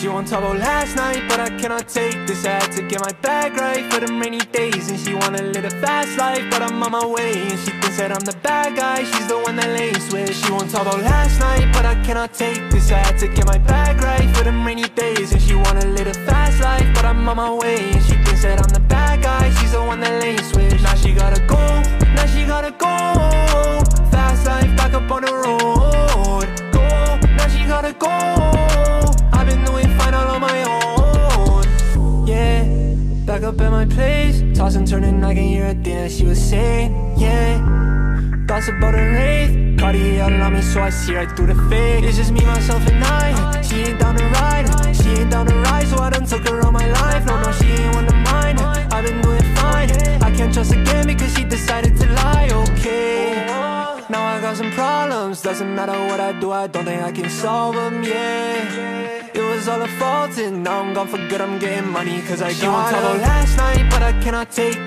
She talk about last night, but I cannot take this. I had to get my bag right for them rainy days. And she wanna live a fast life, but I'm on my way. And she thinks that I'm the bad guy, she's the one that lays with. She talk about last night, but I cannot take this. I had to get my bag right for them rainy days. And she wanna live a fast life, but I'm on my way. Up at my place. Toss and turning, I can hear a thing that she was saying. Yeah, thoughts about a wraith. Cartier all on me, so I see right through the fake. It's just me, myself, and I. She ain't down to ride, she ain't down to ride, so I done took her all my life. No, no, she ain't one of mine. I've been doing fine. I can't trust again because she decided to lie. Okay. Now I got some problems, doesn't matter what I do, I don't think I can solve them, yeah All a fault and now I'm gone. For good, I'm getting money cause I she got won't talk about last night, but I cannot take this